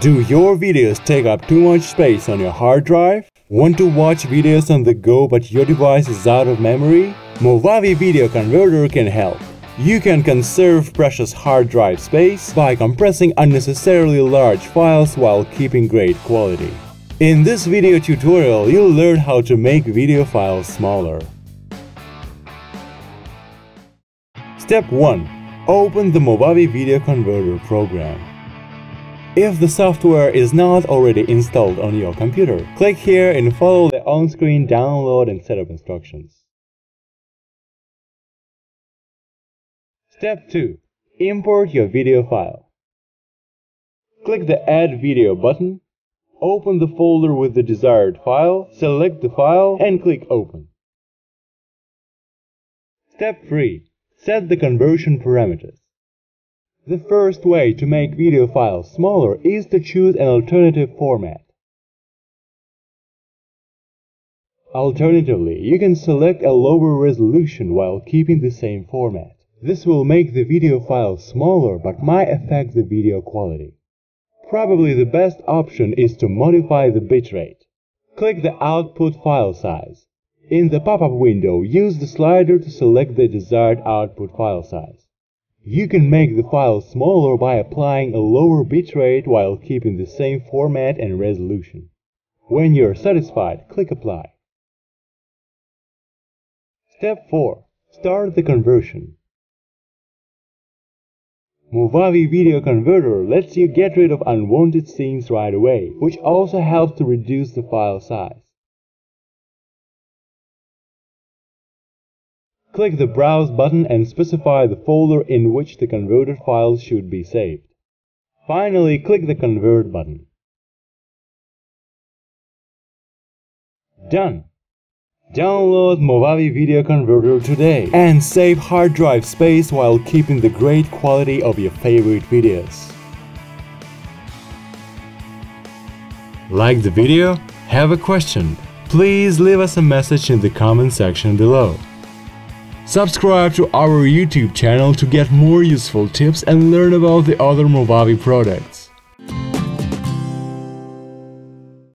Do your videos take up too much space on your hard drive? Want to watch videos on the go but your device is out of memory? Movavi Video Converter can help. You can conserve precious hard drive space by compressing unnecessarily large files while keeping great quality. In this video tutorial, you'll learn how to make video files smaller. Step 1. Open the Movavi Video Converter program. If the software is not already installed on your computer, click here and follow the on-screen download and setup instructions. Step 2. Import your video file. Click the Add Video button, open the folder with the desired file, select the file and click Open. Step 3. Set the conversion parameters. The first way to make video files smaller is to choose an alternative format. Alternatively, you can select a lower resolution while keeping the same format. This will make the video file smaller but might affect the video quality. Probably the best option is to modify the bitrate. Click the output file size. In the pop-up window, use the slider to select the desired output file size. You can make the file smaller by applying a lower bitrate while keeping the same format and resolution. When you're satisfied, click Apply. Step 4. Start the conversion. Movavi Video Converter lets you get rid of unwanted scenes right away, which also helps to reduce the file size. Click the Browse button and specify the folder in which the converted files should be saved. Finally, click the Convert button. Done! Download Movavi Video Converter today and save hard drive space while keeping the great quality of your favorite videos. Like the video? Have a question? Please leave us a message in the comment section below. Subscribe to our YouTube channel to get more useful tips and learn about the other Movavi products.